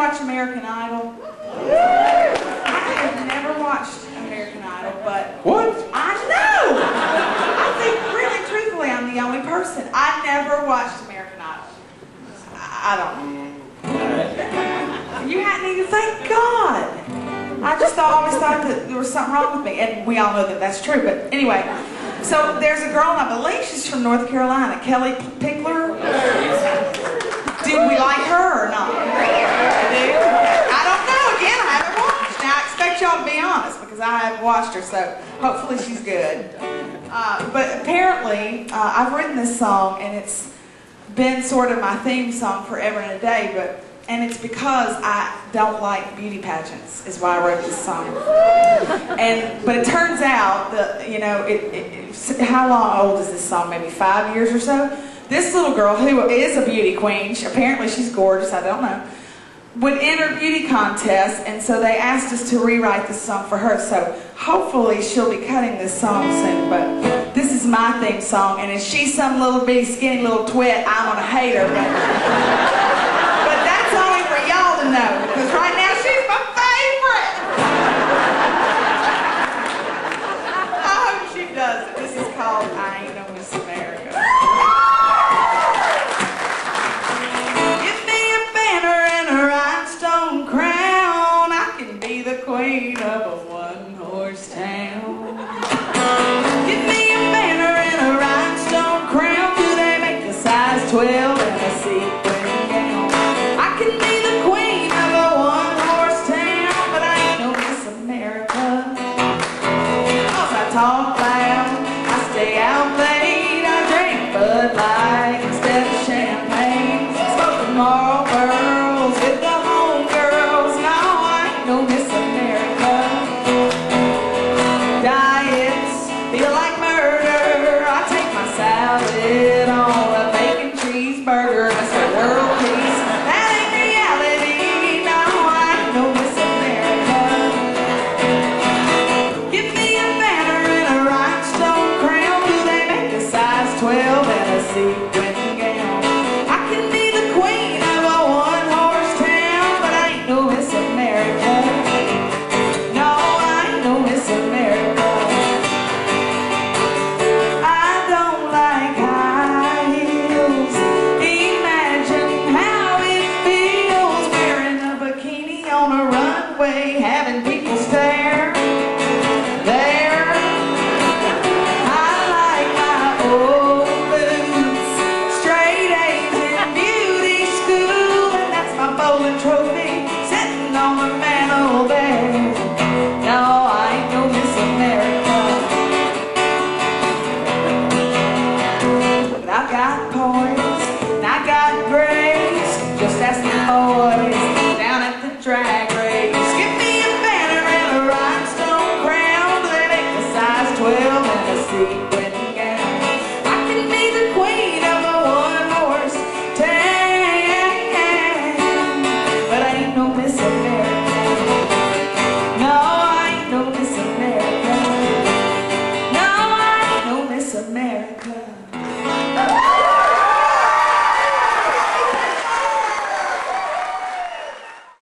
watch American Idol? I have never watched American Idol, but What? I know. I think really truthfully, I'm the only person. I never watched American Idol. I, I don't. You hadn't even thank God. I just always thought that there was something wrong with me, and we all know that that's true. But anyway, so there's a girl, and I believe she's from North Carolina, Kellie Pickler. Do we like her or not? Do? I don't know. Again, I haven't watched. Now I expect y'all to be honest because I haven't watched her, so hopefully she's good. Uh, but apparently, uh, I've written this song, and it's been sort of my theme song forever and a day. But and it's because I don't like beauty pageants is why I wrote this song. And but it turns out that you know it, it, how long old is this song? Maybe five years or so. This little girl who is a beauty queen, she, apparently she's gorgeous. I don't know. Would enter beauty contests, and so they asked us to rewrite the song for her. So hopefully she'll be cutting this song soon. But this is my theme song, and if she's some little bitty skinny little twit, I'm gonna hate her. But, but that's only for y'all to know, be